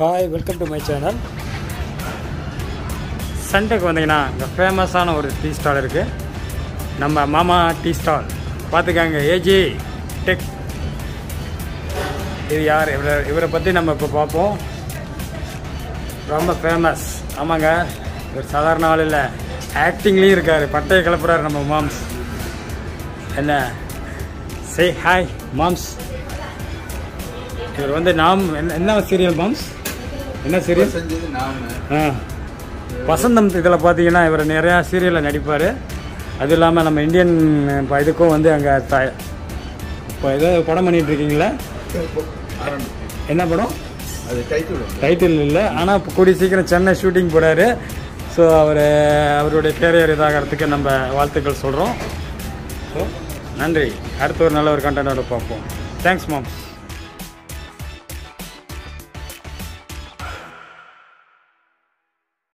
Hi welcome to my channel சண்டேக்கு வந்தீங்கன்னா இங்கே ஃபேமஸான ஒரு டீ ஸ்டால் இருக்குது நம்ம மாமா டீ ஸ்டால் பார்த்துக்காங்க ஏஜி டெக் இது யார்? இவரை இவரை பற்றி நம்ம இப்போ பார்ப்போம். ரொம்ப ஃபேமஸ் ஆமாங்க இவர் சாதாரண ஆள் இல்லை. ஆக்டிங்லேயும் இருக்கார். பட்டையை கிளப்புறாரு நம்ம மாம்ஸ். என்ன? சே ஹாய் மாம்ஸ். இவர் வந்து நாம் என்ன என்ன சீரியல் மாம்ஸ்? என்ன சீரியல் செஞ்சது நாம ஆ. வசந்தம் இதில் பார்த்தீங்கன்னா இவர் நிறையா சீரியலில் நடிப்பார். அது இல்லாமல் நம்ம இந்தியன் இப்போ இதுக்கும் வந்து அங்கே த இப்போ ஏதோ படம் பண்ணிட்டு இருக்கீங்களா? என்ன படம்? அது டைட்டில் டைட்டில் இல்லை. ஆனால் இப்போ கூடிய சீக்கிரம் சென்னை ஷூட்டிங் போகிறாரு ஸோ அவர் அவருடைய கேரியர் இதாகிறதுக்கு நம்ம வாழ்த்துக்கள் சொல்கிறோம் ஸோ நன்றி. அடுத்த ஒரு நல்ல ஒரு கண்டென்ட்டோட பார்ப்போம். தேங்க்ஸ் மாம்